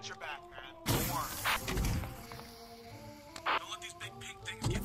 got your back, man. Don't worry. Don't let these big pink things get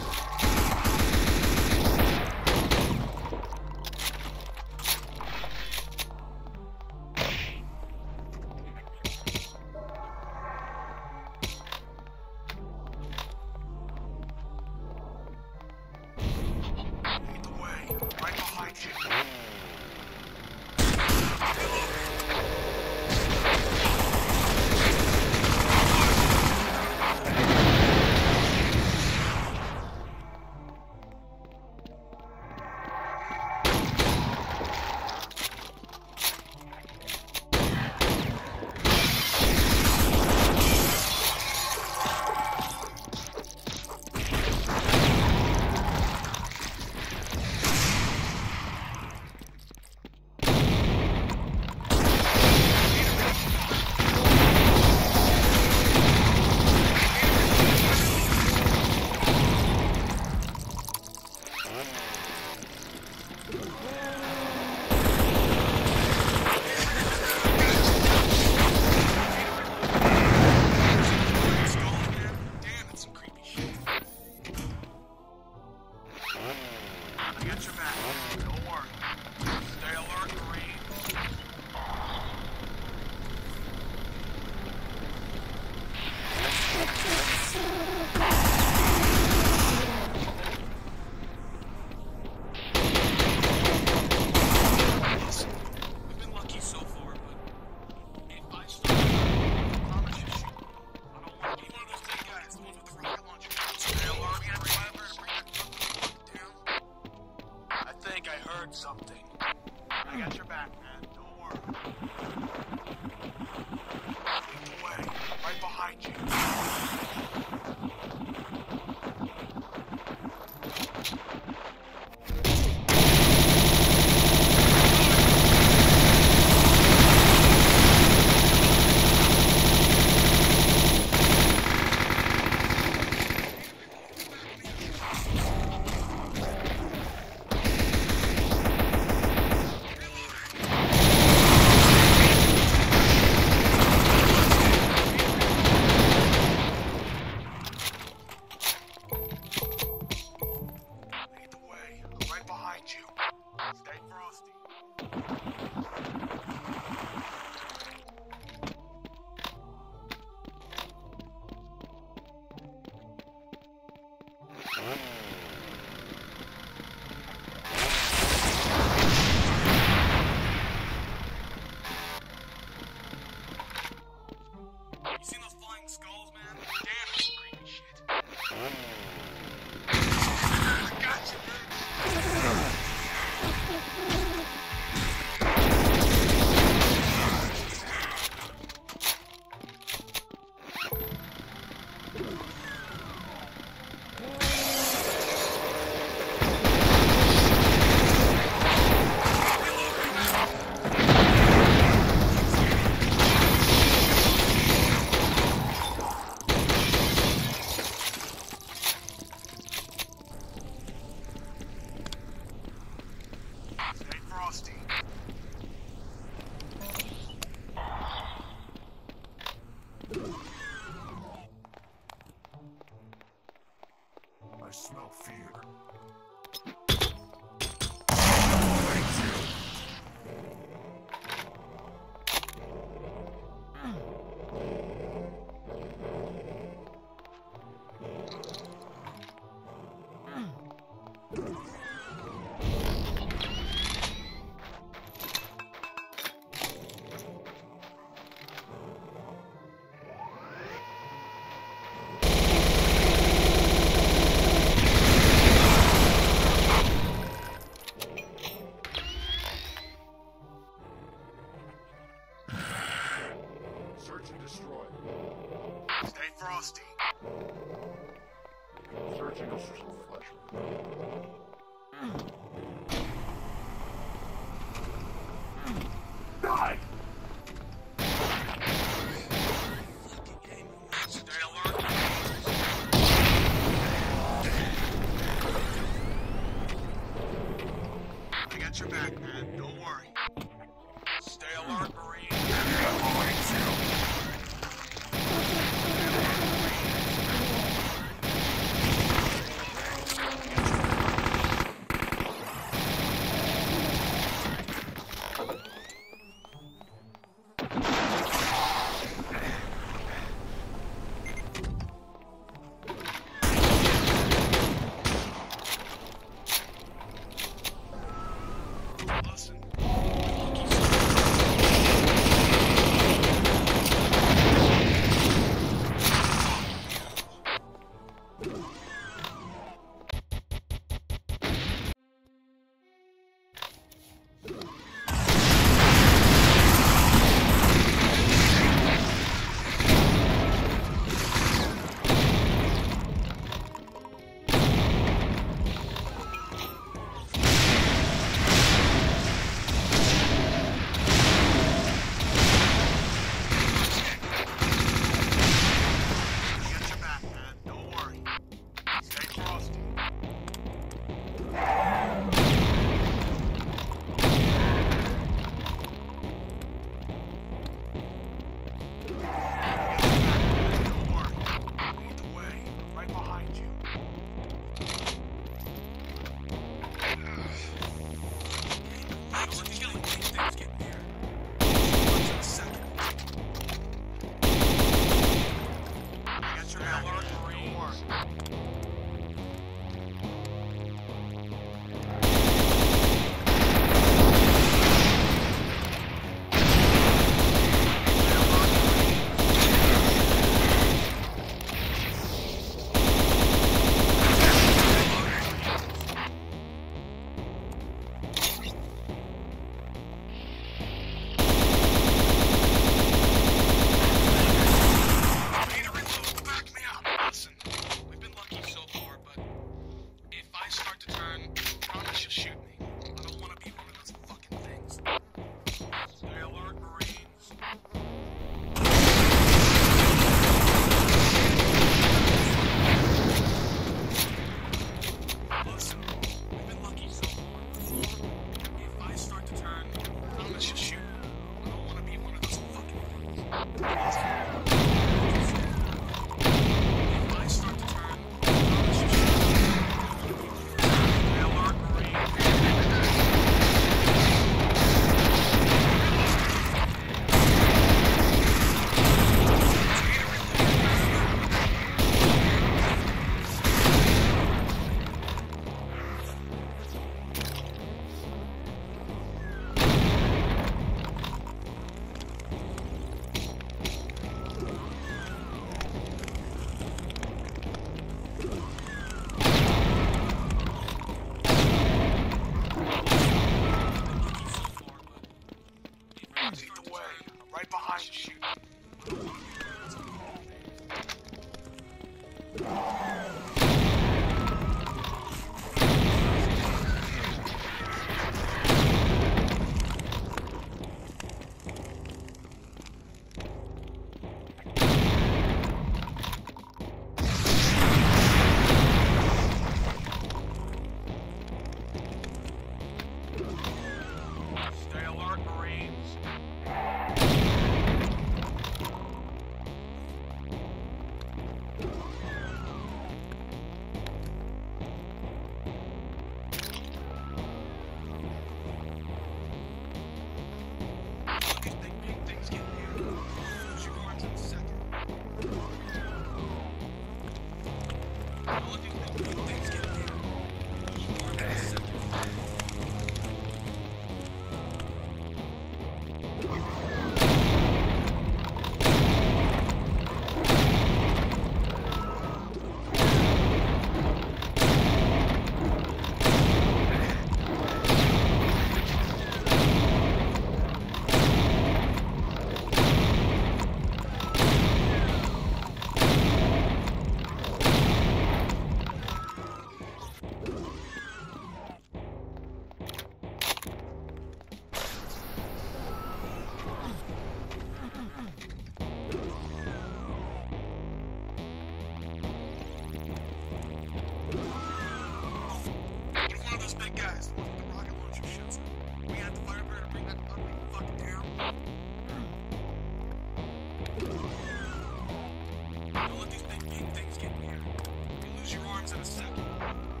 Your in a second.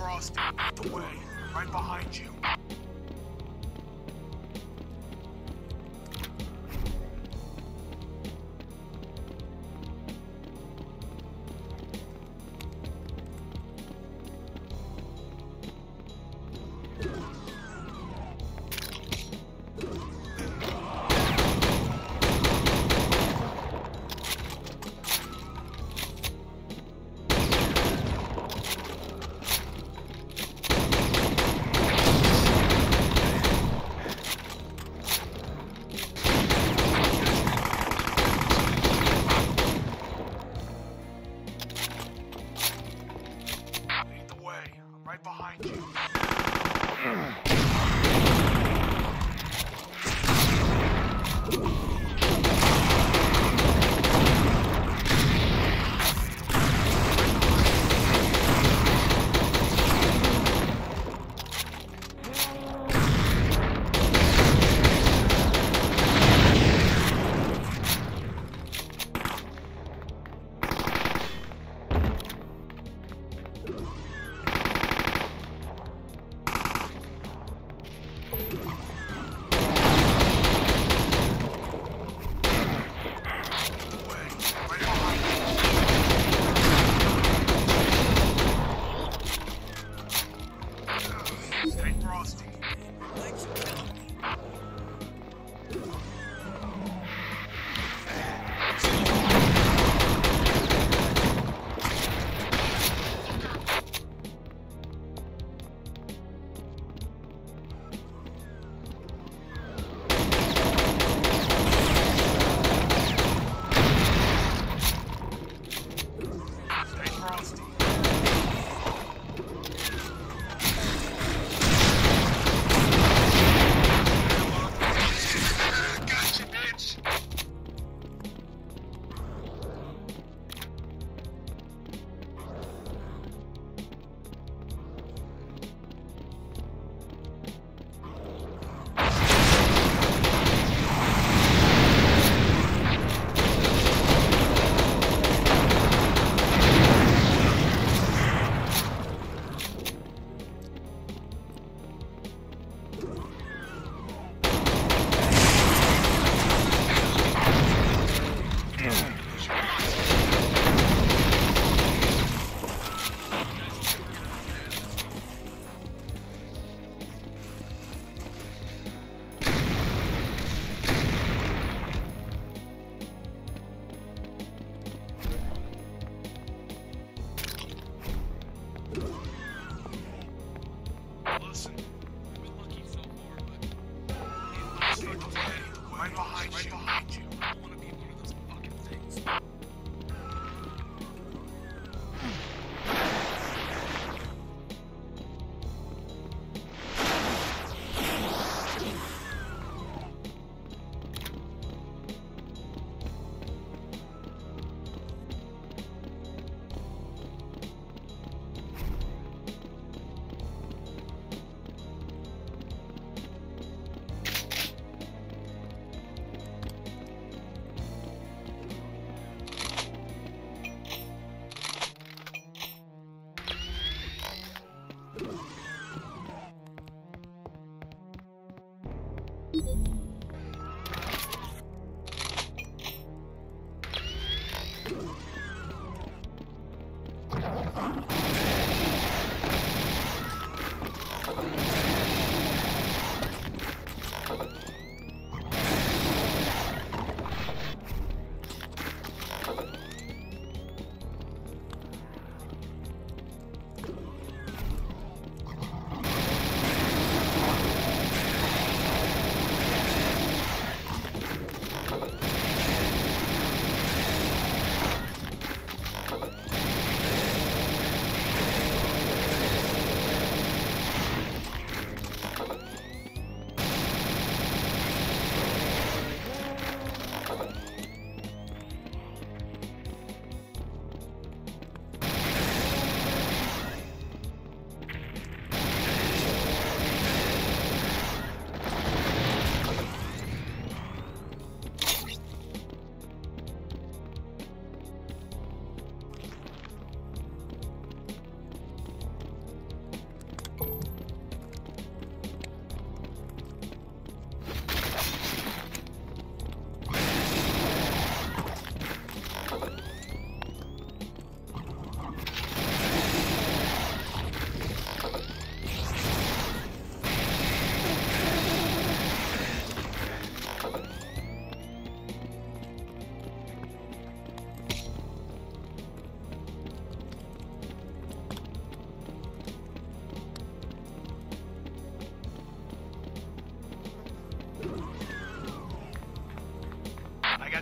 Frost away, right behind you.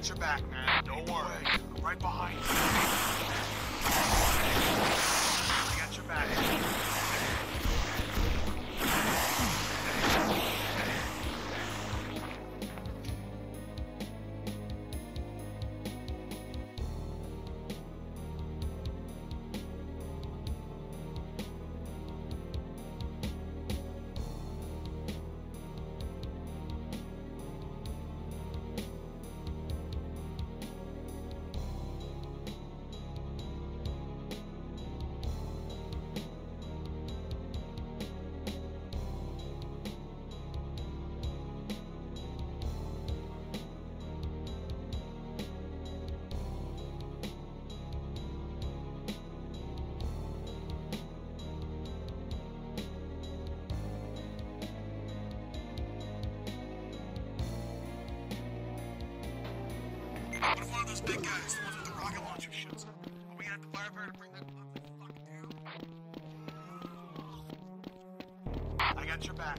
Your back, man. One those big guys, the ones with the rocket launcher, up? Are we gonna have to firefighter to bring that fuck down? I got your back,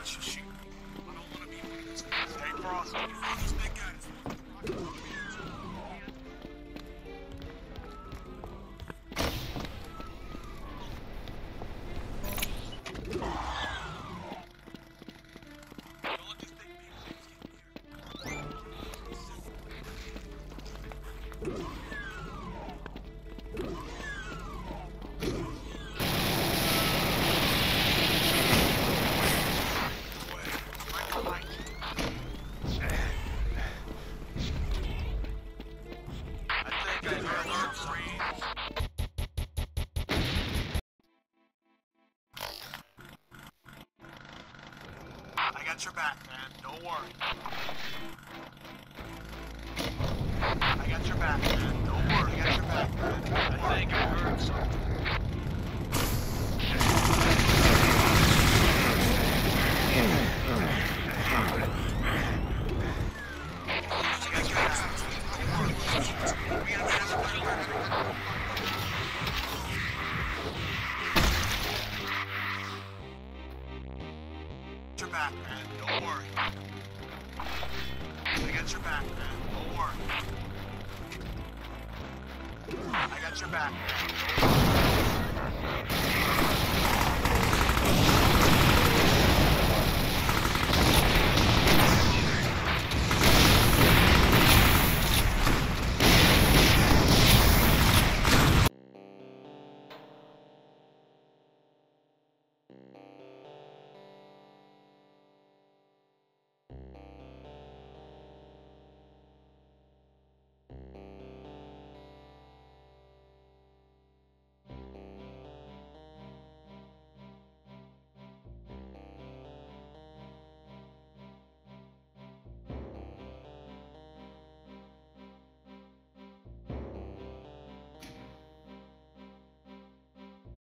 relationship. I don't want to be. one of Stay frosty. got your back, man. Don't worry. I got your back, man. Don't worry. I got your back, man. Don't worry.